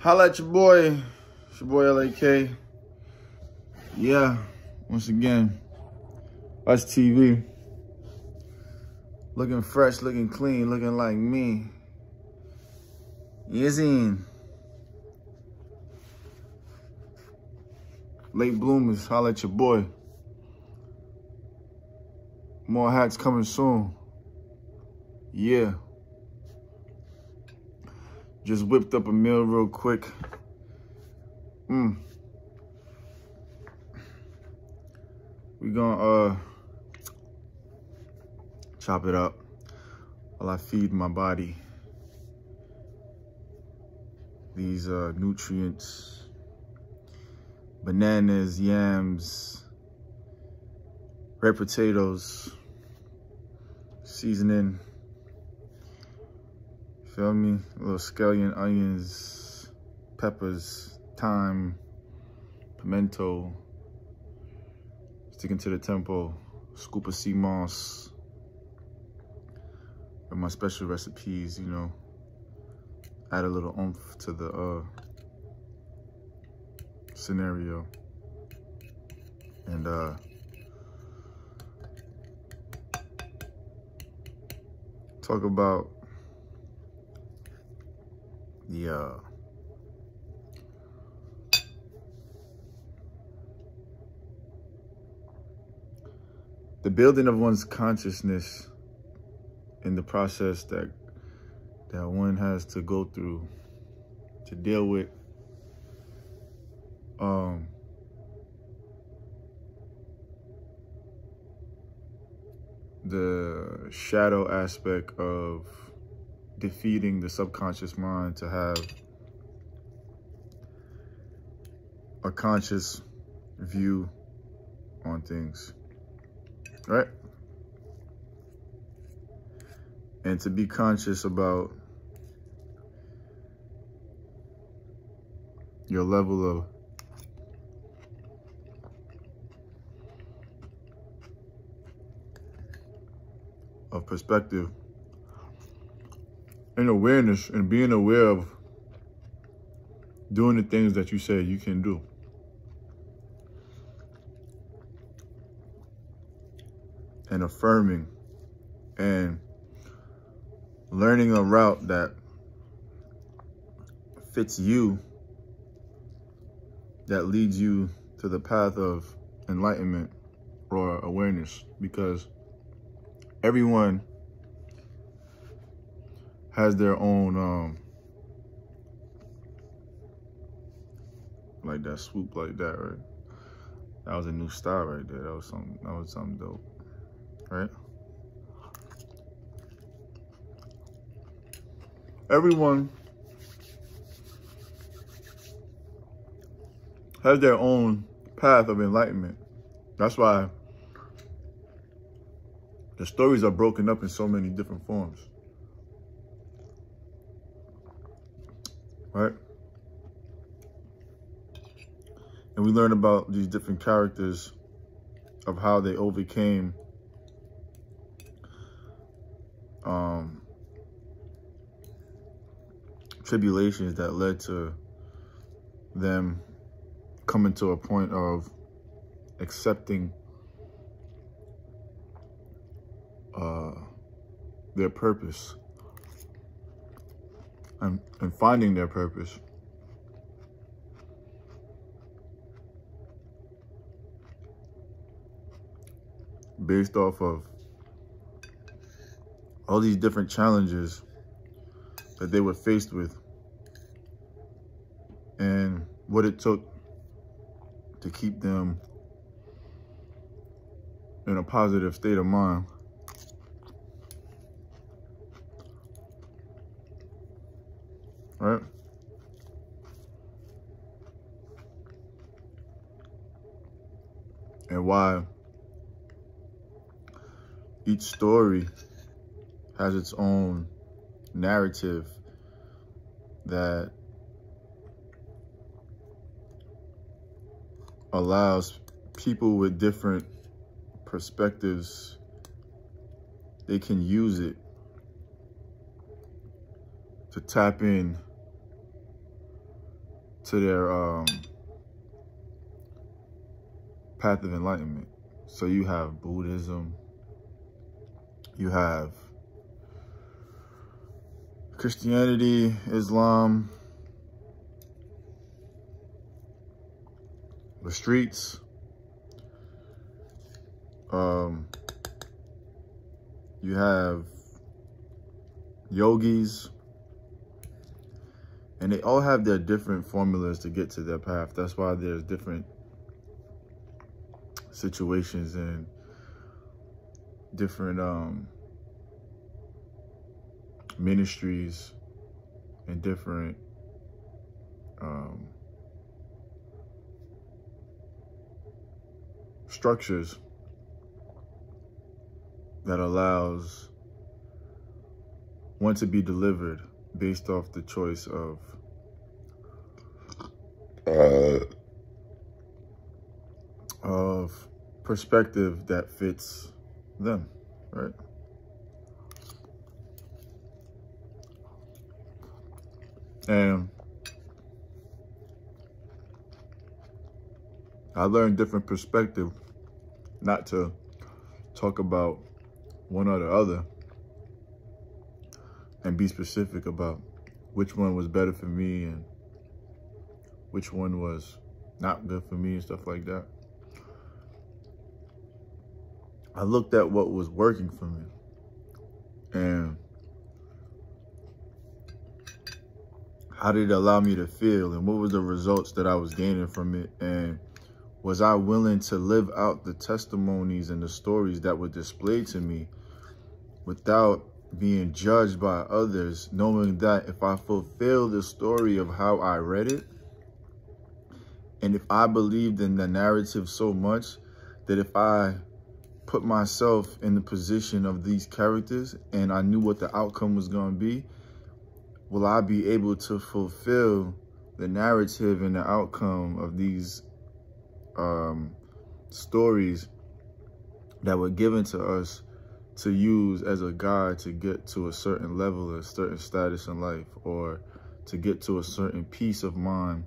Holla at your boy. It's your boy L8K. Yeah, once again, us TV. Looking fresh, looking clean, looking like me. Yizine. Late bloomers, holla at your boy. More hats coming soon. Yeah. Just whipped up a meal real quick. Mmm. We gonna uh chop it up while I feed my body these uh, nutrients, bananas, yams, red potatoes, seasoning, feel me? A little scallion, onions, peppers, thyme, pimento, sticking to the tempo, scoop of sea moss, and my special recipes, you know, add a little oomph to the uh, scenario. And uh, talk about the the building of one's consciousness in the process that that one has to go through to deal with um the shadow aspect of defeating the subconscious mind to have a conscious view on things, right? And to be conscious about your level of of perspective and awareness and being aware of doing the things that you say you can do. And affirming and learning a route that fits you that leads you to the path of enlightenment or awareness because everyone has their own um like that swoop like that right that was a new style right there that was something that was something dope right everyone has their own path of enlightenment. That's why the stories are broken up in so many different forms. Right? And we learn about these different characters of how they overcame um, tribulations that led to them coming to a point of accepting uh, their purpose and, and finding their purpose. Based off of all these different challenges that they were faced with and what it took to keep them in a positive state of mind. Right? And why each story has its own narrative that allows people with different perspectives, they can use it to tap in to their um, path of enlightenment. So you have Buddhism, you have Christianity, Islam, the streets, um, you have yogis, and they all have their different formulas to get to their path. That's why there's different situations and different um, ministries and different um, structures that allows one to be delivered based off the choice of uh, of perspective that fits them, right? And I learned different perspective, not to talk about one or the other, and be specific about which one was better for me and which one was not good for me and stuff like that. I looked at what was working for me. And how did it allow me to feel? And what were the results that I was gaining from it? And was I willing to live out the testimonies and the stories that were displayed to me without being judged by others, knowing that if I fulfill the story of how I read it, and if I believed in the narrative so much that if I put myself in the position of these characters and I knew what the outcome was going to be, will I be able to fulfill the narrative and the outcome of these um, stories that were given to us to use as a guide to get to a certain level, a certain status in life, or to get to a certain peace of mind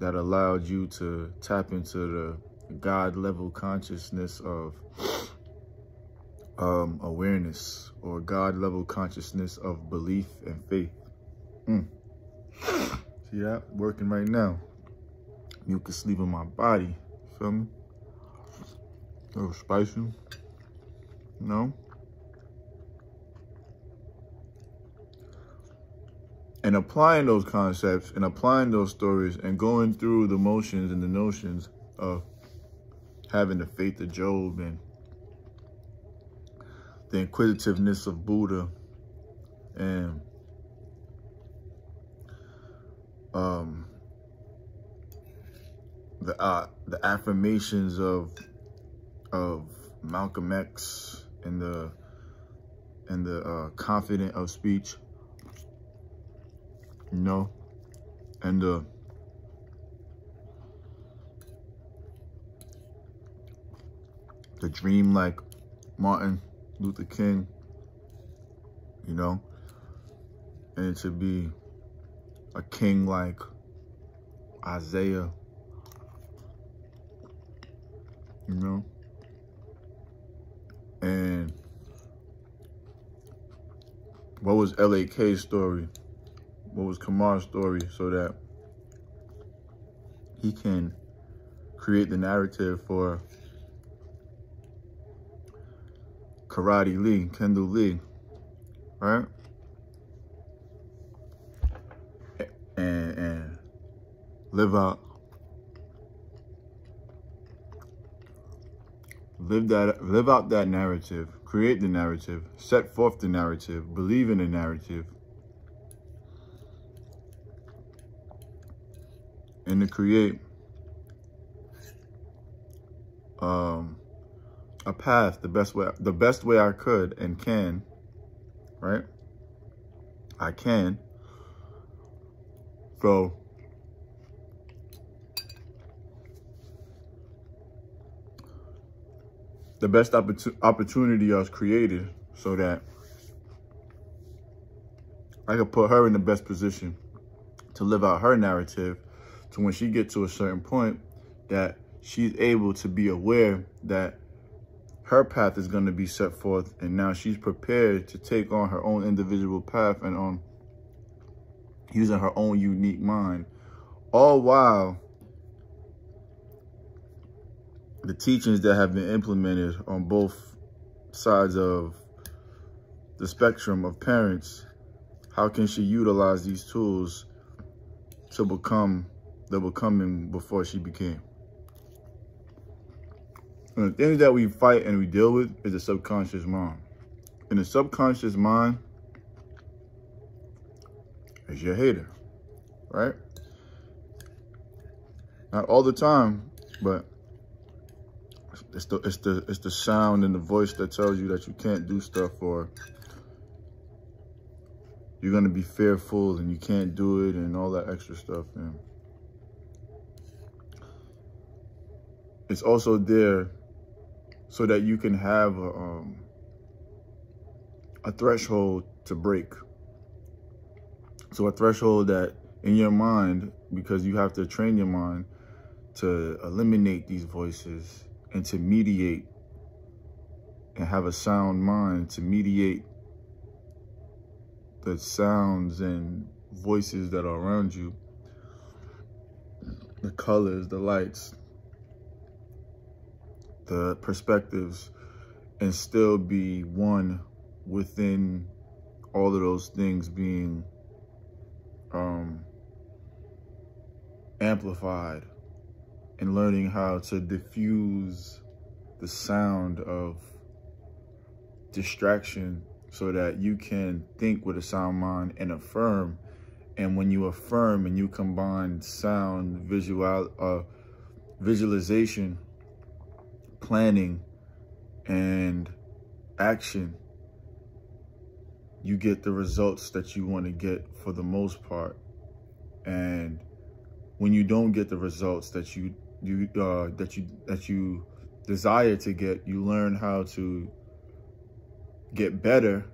that allowed you to tap into the God level consciousness of um, awareness or God level consciousness of belief and faith. Mm. See that? Working right now. Mucus leaving my body. Feel me? A little spicy. No? And applying those concepts and applying those stories and going through the motions and the notions of having the faith of Job and the inquisitiveness of Buddha and um, the uh, the affirmations of of Malcolm X and the and the uh, confident of speech, you know, and the the dream like Martin Luther King, you know, and to be a king like Isaiah, you know. And what was L8K's story? What was Kamar's story so that he can create the narrative for Karate Lee, Kendall Lee, right? And, and live out live that live out that narrative create the narrative set forth the narrative believe in the narrative and to create um, a path the best way the best way I could and can right? I can. So the best opportunity I was created so that I could put her in the best position to live out her narrative to when she get to a certain point that she's able to be aware that her path is going to be set forth and now she's prepared to take on her own individual path and on using her own unique mind. All while the teachings that have been implemented on both sides of the spectrum of parents how can she utilize these tools to become the coming before she became and the things that we fight and we deal with is the subconscious mind. And the subconscious mind is your hater, right? Not all the time, but it's the it's the it's the sound and the voice that tells you that you can't do stuff or you're gonna be fearful and you can't do it and all that extra stuff. And it's also there so that you can have a, um, a threshold to break. So a threshold that in your mind, because you have to train your mind to eliminate these voices and to mediate and have a sound mind to mediate the sounds and voices that are around you, the colors, the lights, the perspectives and still be one within all of those things being um, amplified and learning how to diffuse the sound of distraction so that you can think with a sound mind and affirm. And when you affirm and you combine sound, visual, uh, visualization, planning and action, you get the results that you want to get for the most part. And when you don't get the results that you you uh, that you that you desire to get, you learn how to get better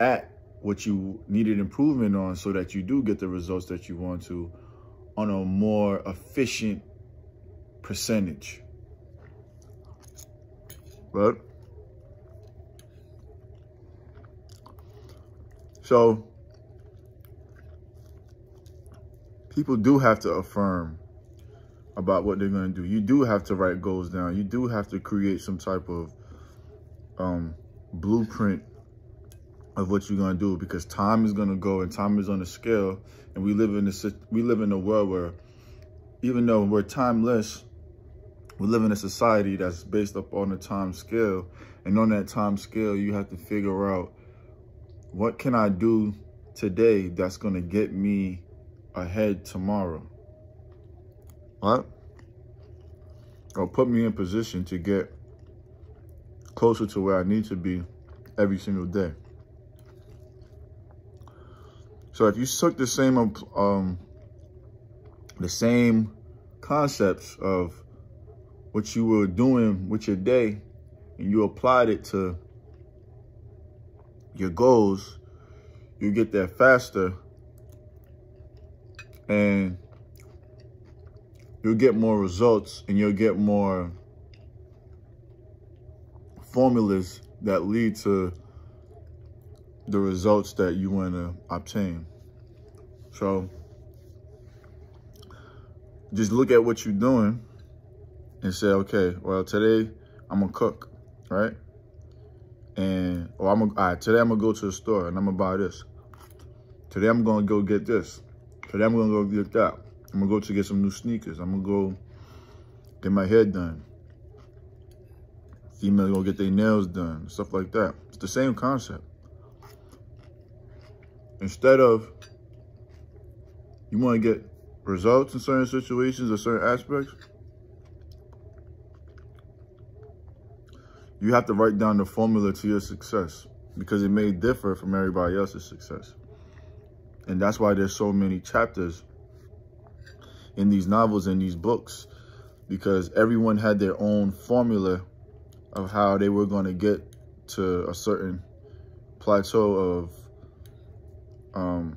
at what you needed improvement on so that you do get the results that you want to on a more efficient percentage. But so people do have to affirm about what they're going to do. You do have to write goals down. You do have to create some type of um, blueprint of what you're going to do because time is going to go and time is on a scale. And we live in a, we live in a world where even though we're timeless, we live in a society that's based up on a time scale. And on that time scale, you have to figure out what can I do today that's going to get me ahead tomorrow? What? Or put me in position to get closer to where I need to be every single day. So if you took the same um the same concepts of what you were doing with your day and you applied it to your goals, you get there faster and you'll get more results and you'll get more formulas that lead to the results that you want to obtain. So just look at what you're doing and say, okay, well, today I'm gonna cook, right? And, or I'm gonna, all right, today I'm gonna go to the store and I'm gonna buy this. Today I'm gonna go get this. Today I'm gonna go get that. I'm gonna go to get some new sneakers. I'm gonna go get my hair done. Females gonna get their nails done, stuff like that. It's the same concept. Instead of you wanna get results in certain situations or certain aspects, you have to write down the formula to your success because it may differ from everybody else's success. And that's why there's so many chapters in these novels and these books because everyone had their own formula of how they were going to get to a certain plateau of um,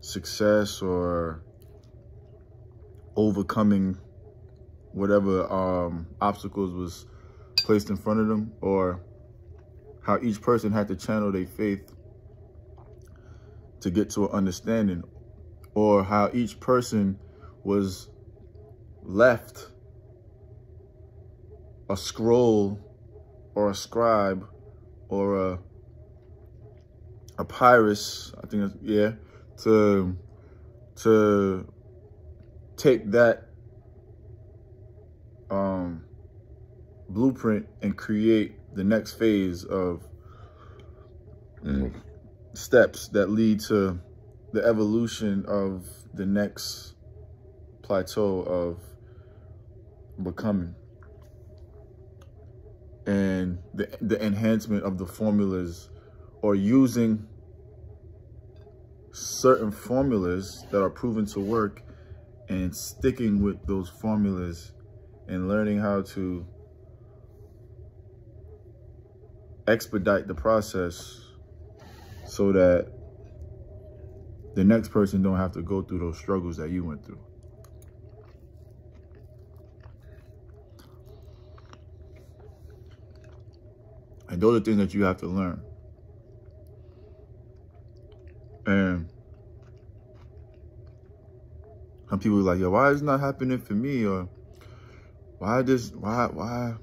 success or overcoming whatever um, obstacles was placed in front of them or how each person had to channel their faith to get to an understanding or how each person was left a scroll or a scribe or a a papyrus, I think yeah, to to take that blueprint and create the next phase of mm. steps that lead to the evolution of the next plateau of becoming and the, the enhancement of the formulas or using certain formulas that are proven to work and sticking with those formulas and learning how to expedite the process so that the next person don't have to go through those struggles that you went through. And those are things that you have to learn. And some people are like, yo, why is not happening for me? Or why this, why, why,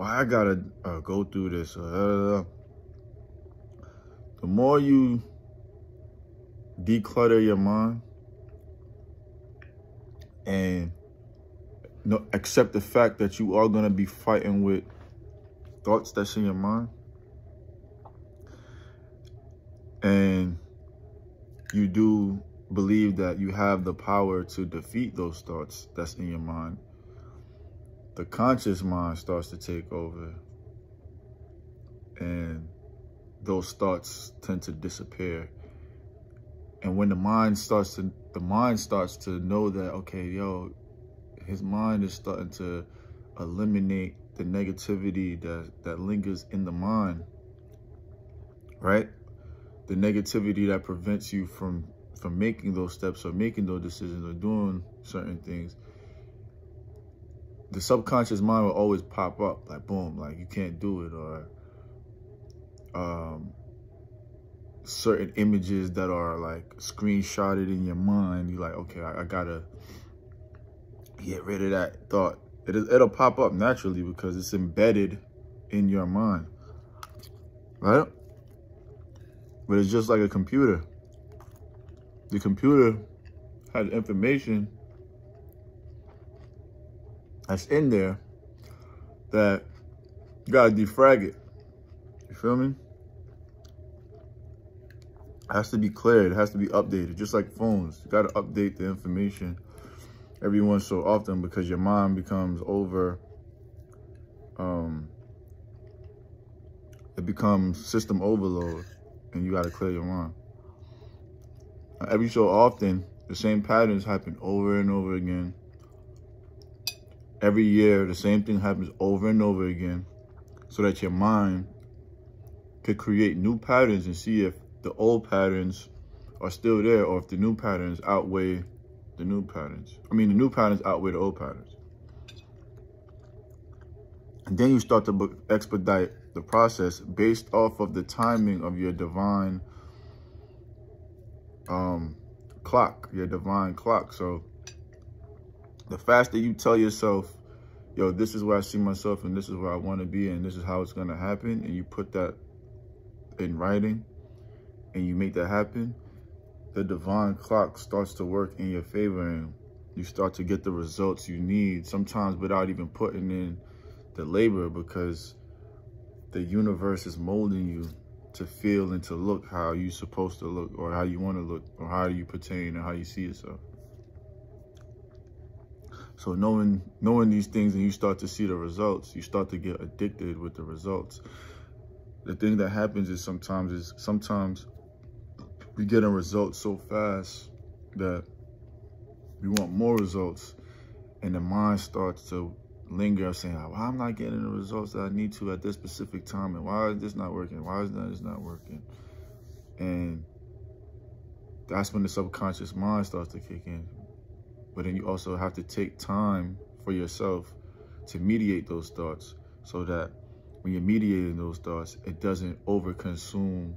why I gotta uh, go through this? Uh, the more you declutter your mind and no, accept the fact that you are to be fighting with thoughts that's in your mind and you do believe that you have the power to defeat those thoughts that's in your mind, the conscious mind starts to take over and those thoughts tend to disappear. And when the mind starts to, the mind starts to know that, okay, yo, his mind is starting to eliminate the negativity that, that lingers in the mind, right? the negativity that prevents you from from making those steps or making those decisions or doing certain things the subconscious mind will always pop up like boom like you can't do it or um certain images that are like screenshotted in your mind you're like okay i, I gotta get rid of that thought it, it'll pop up naturally because it's embedded in your mind right but it's just like a computer. The computer has information that's in there that you gotta defrag it. You feel me? It has to be cleared. It has to be updated, just like phones. You gotta update the information every once so often because your mind becomes over, um, it becomes system overload and you got to clear your mind. Every so often, the same patterns happen over and over again. Every year, the same thing happens over and over again so that your mind could create new patterns and see if the old patterns are still there or if the new patterns outweigh the new patterns. I mean, the new patterns outweigh the old patterns. And then you start to expedite the process based off of the timing of your divine um, clock, your divine clock. So the faster you tell yourself, yo, this is where I see myself and this is where I want to be and this is how it's going to happen. And you put that in writing and you make that happen, the divine clock starts to work in your favor and you start to get the results you need, sometimes without even putting in the labor because the universe is molding you to feel and to look how you're supposed to look or how you want to look or how you pertain or how you see yourself. So knowing knowing these things and you start to see the results, you start to get addicted with the results. The thing that happens is sometimes is sometimes we get a result so fast that we want more results and the mind starts to linger saying, why I'm not getting the results that I need to at this specific time and why is this not working? Why is that is not working? And that's when the subconscious mind starts to kick in. But then you also have to take time for yourself to mediate those thoughts so that when you're mediating those thoughts, it doesn't overconsume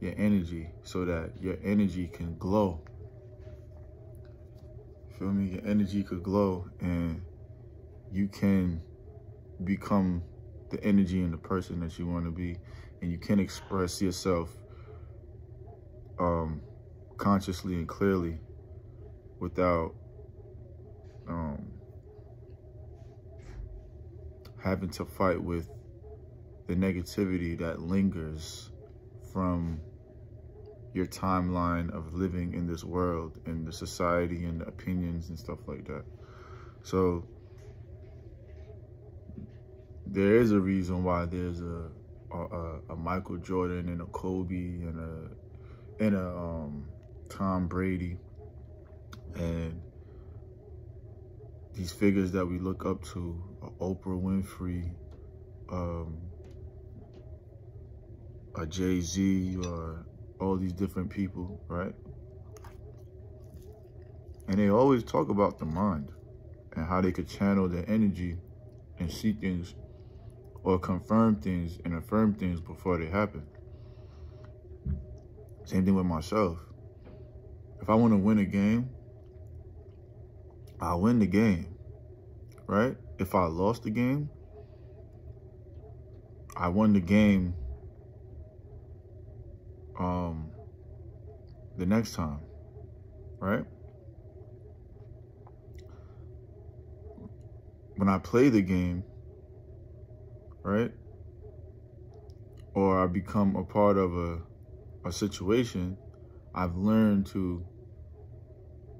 your energy so that your energy can glow. Feel me? Your energy could glow and you can become the energy and the person that you want to be and you can express yourself um, consciously and clearly without um, having to fight with the negativity that lingers from your timeline of living in this world and the society and the opinions and stuff like that. So there is a reason why there's a a, a Michael Jordan and a Kobe and a and a um, Tom Brady and these figures that we look up to, Oprah Winfrey, um, a Jay-Z or all these different people, right? And they always talk about the mind and how they could channel their energy and see things or confirm things and affirm things before they happen. Same thing with myself. If I want to win a game, I win the game, right? If I lost the game, I won the game um, the next time, right? When I play the game, right? Or I become a part of a, a situation, I've learned to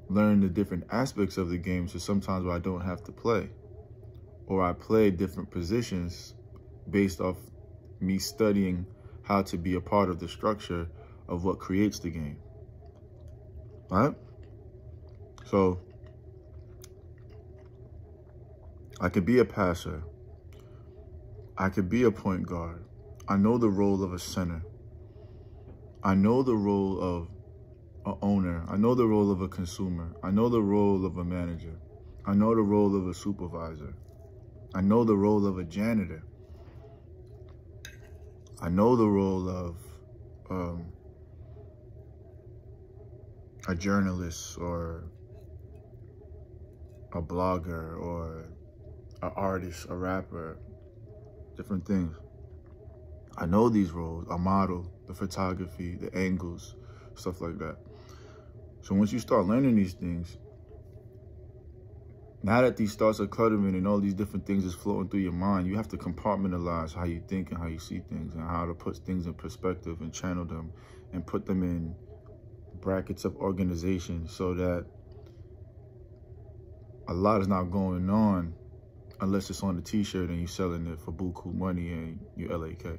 learn the different aspects of the game so sometimes I don't have to play. Or I play different positions based off me studying how to be a part of the structure of what creates the game. Right? So I could be a passer. I could be a point guard. I know the role of a center. I know the role of owner. I know the role of a consumer. I know the role of a manager. I know the role of a supervisor. I know the role of a janitor. I know the role of um, a journalist or a blogger or an artist, a rapper, different things. I know these roles, a model, the photography, the angles, stuff like that. So once you start learning these things, now that these thoughts are cluttering and all these different things is floating through your mind, you have to compartmentalize how you think and how you see things and how to put things in perspective and channel them and put them in brackets of organization so that a lot is not going on unless it's on the t-shirt and you're selling it for buku money and your L8K.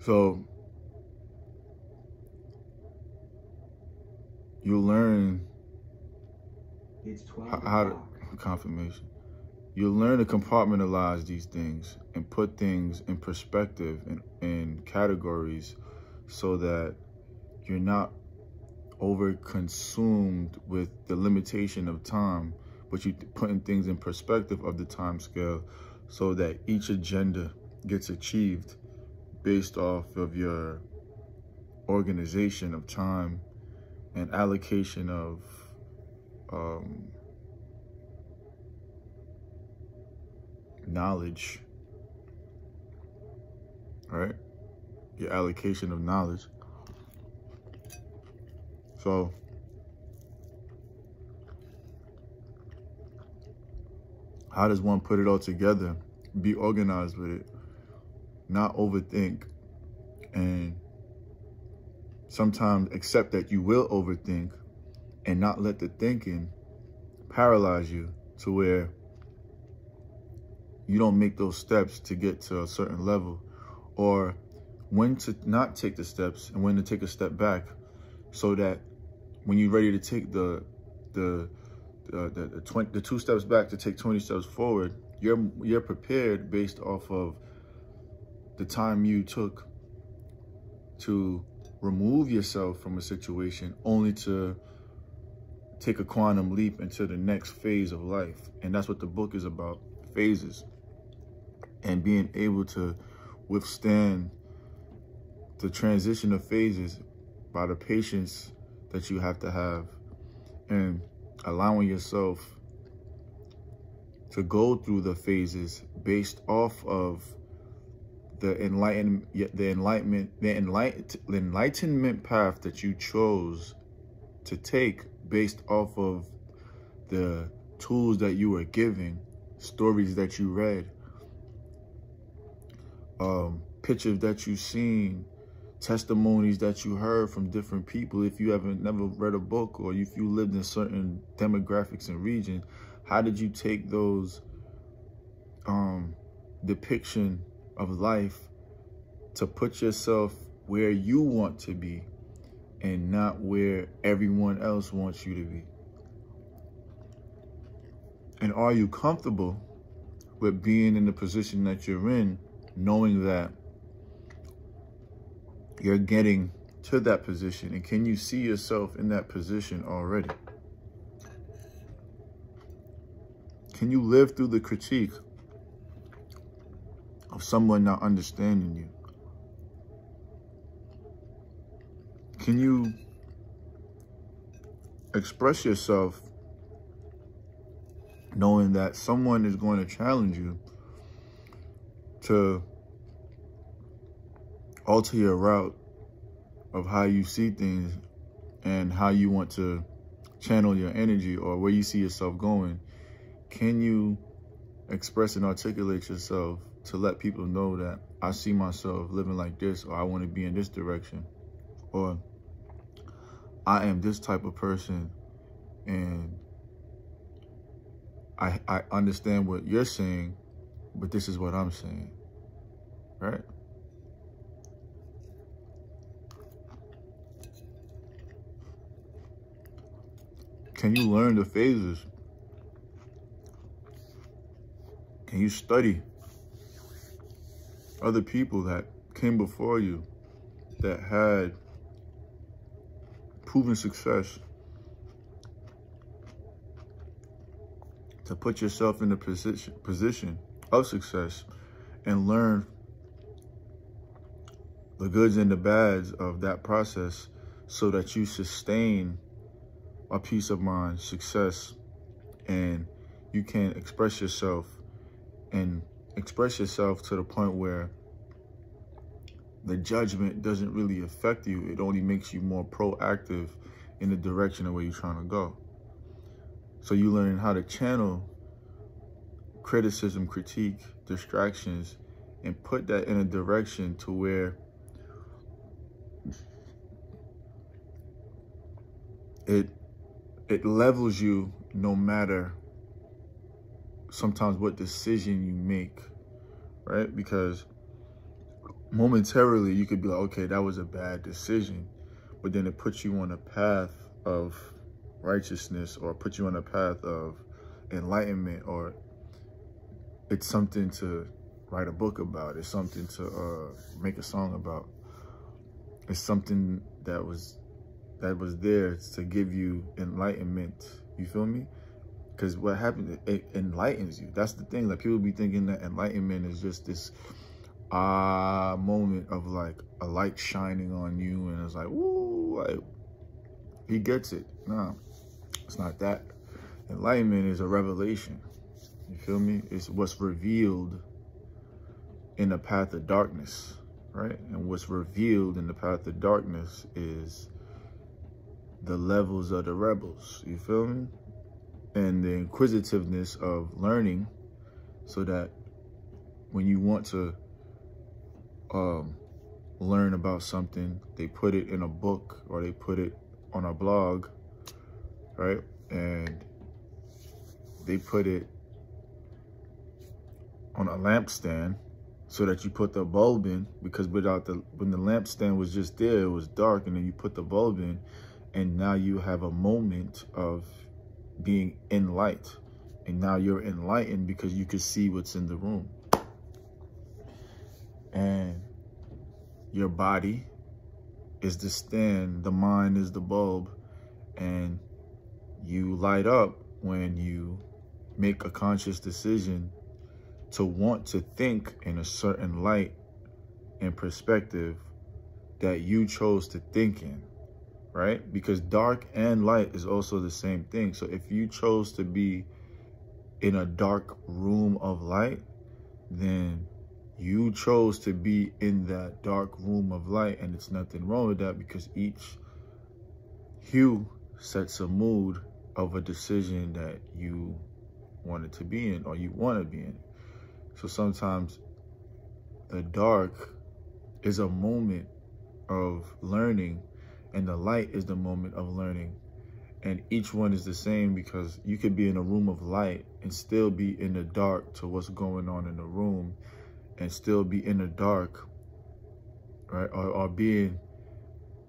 So you learn it's 12 how, how to, confirmation. You learn to compartmentalize these things and put things in perspective and in categories so that you're not over consumed with the limitation of time, but you're putting things in perspective of the time scale so that each agenda gets achieved based off of your organization of time and allocation of um, knowledge, right? Your allocation of knowledge. So, how does one put it all together? Be organized with it, not overthink, and sometimes accept that you will overthink and not let the thinking paralyze you to where you don't make those steps to get to a certain level or when to not take the steps and when to take a step back so that when you're ready to take the the the, the, the, 20, the two steps back to take 20 steps forward, you're you're prepared based off of the time you took to remove yourself from a situation only to take a quantum leap into the next phase of life. And that's what the book is about, phases. And being able to withstand the transition of phases by the patience that you have to have and allowing yourself to go through the phases based off of the enlightenment the enlightenment the enlightenment enlightenment path that you chose to take based off of the tools that you were given stories that you read um pictures that you seen testimonies that you heard from different people. If you haven't never read a book or if you lived in certain demographics and regions how did you take those um depiction of life to put yourself where you want to be and not where everyone else wants you to be and are you comfortable with being in the position that you're in knowing that you're getting to that position? And can you see yourself in that position already? Can you live through the critique of someone not understanding you? Can you express yourself knowing that someone is going to challenge you to alter your route of how you see things and how you want to channel your energy or where you see yourself going, can you express and articulate yourself to let people know that I see myself living like this or I want to be in this direction or I am this type of person and I, I understand what you're saying, but this is what I'm saying, right? Can you learn the phases? Can you study other people that came before you that had proven success to put yourself in a position position of success and learn the goods and the bads of that process so that you sustain a peace of mind, success, and you can express yourself and express yourself to the point where the judgment doesn't really affect you. It only makes you more proactive in the direction of where you're trying to go. So you learn how to channel criticism, critique, distractions, and put that in a direction to where it it levels you no matter sometimes what decision you make, right? Because momentarily you could be like, okay, that was a bad decision, but then it puts you on a path of righteousness or put you on a path of enlightenment or it's something to write a book about. It's something to uh, make a song about. It's something that was that was there to give you enlightenment. You feel me? Because what happens, it enlightens you. That's the thing. Like people be thinking that enlightenment is just this ah uh, moment of like a light shining on you, and it's like, ooh, like he gets it. No, it's not that. Enlightenment is a revelation. You feel me? It's what's revealed in the path of darkness, right? And what's revealed in the path of darkness is the levels of the rebels. You feel me? And the inquisitiveness of learning so that when you want to um, learn about something, they put it in a book or they put it on a blog, right? And they put it on a lampstand so that you put the bulb in because without the when the lampstand was just there it was dark and then you put the bulb in and now you have a moment of being in light and now you're enlightened because you can see what's in the room. And your body is the stand the mind is the bulb and you light up when you make a conscious decision to want to think in a certain light and perspective that you chose to think in, right? Because dark and light is also the same thing. So if you chose to be in a dark room of light, then you chose to be in that dark room of light and it's nothing wrong with that because each hue sets a mood of a decision that you wanted to be in or you want to be in. So sometimes the dark is a moment of learning and the light is the moment of learning. And each one is the same because you could be in a room of light and still be in the dark to what's going on in the room and still be in the dark, right? Or, or being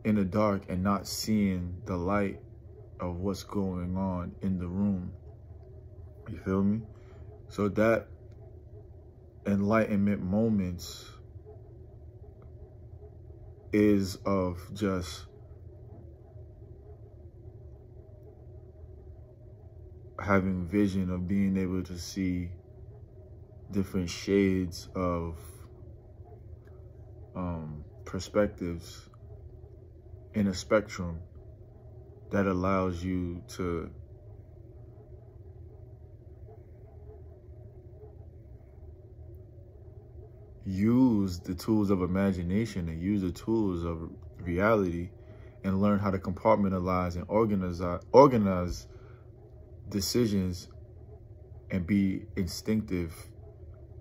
in the dark and not seeing the light of what's going on in the room. You feel me? So that enlightenment moments is of just having vision of being able to see different shades of um, perspectives in a spectrum that allows you to use the tools of imagination and use the tools of reality and learn how to compartmentalize and organize organize decisions and be instinctive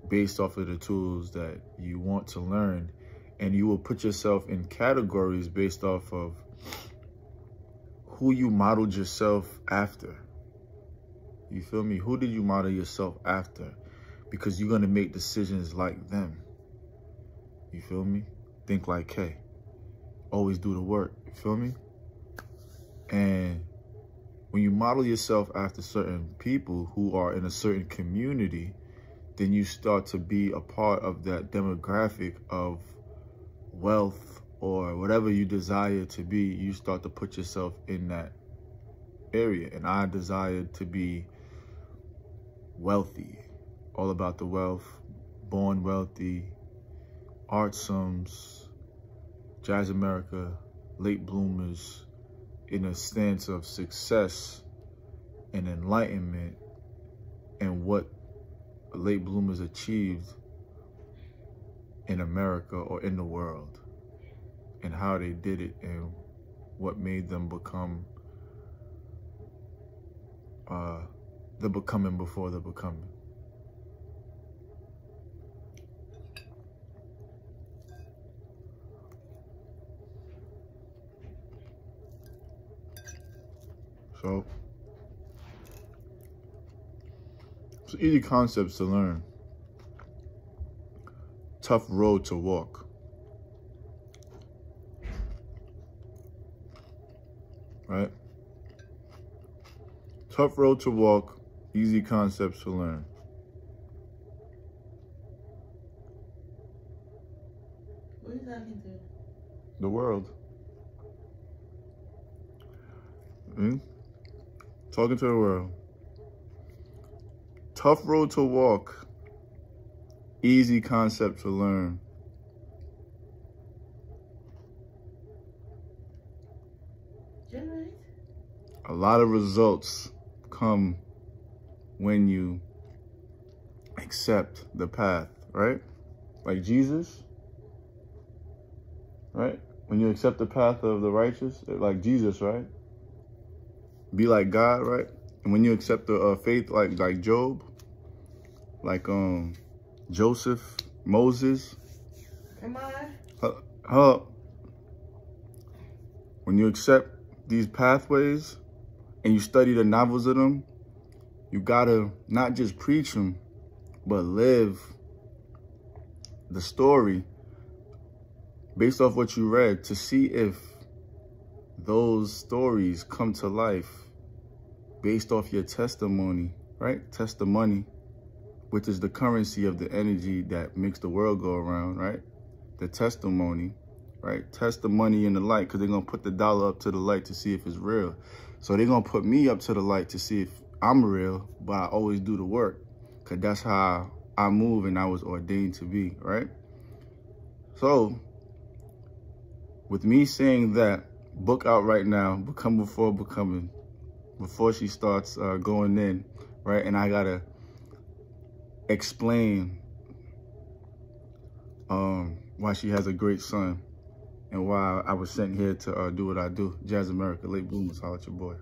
based off of the tools that you want to learn and you will put yourself in categories based off of who you modeled yourself after. You feel me? Who did you model yourself after? Because you're going to make decisions like them. You feel me? Think like K. Always do the work. You feel me? And when you model yourself after certain people who are in a certain community, then you start to be a part of that demographic of wealth or whatever you desire to be, you start to put yourself in that area. And I desired to be wealthy, all about the wealth, born wealthy, artsums, jazz America, late bloomers, in a stance of success and enlightenment and what late bloomers achieved in America or in the world and how they did it and what made them become uh, the becoming before the becoming. So, it's easy concepts to learn. Tough road to walk. Right? Tough road to walk, easy concepts to learn. What are you talking to? The world. Hmm? Talking to the world. Tough road to walk. Easy concept to learn. A lot of results come when you accept the path, right? Like Jesus, right? When you accept the path of the righteous, like Jesus, right? Be like God, right? And when you accept the uh, faith, like like Job, like um Joseph, Moses. Am I? Huh, when you accept these pathways and you study the novels of them, you gotta not just preach them, but live the story based off what you read to see if those stories come to life based off your testimony, right? Testimony, which is the currency of the energy that makes the world go around, right? The testimony, right? Testimony in the light because they're going to put the dollar up to the light to see if it's real. So they're going to put me up to the light to see if I'm real, but I always do the work because that's how I move and I was ordained to be, right? So with me saying that, book out right now, become before becoming, before she starts uh, going in, right? And I got to explain um, why she has a great son and why I was sent here to uh, do what I do. Jazz America, late bloomers, holla at your boy.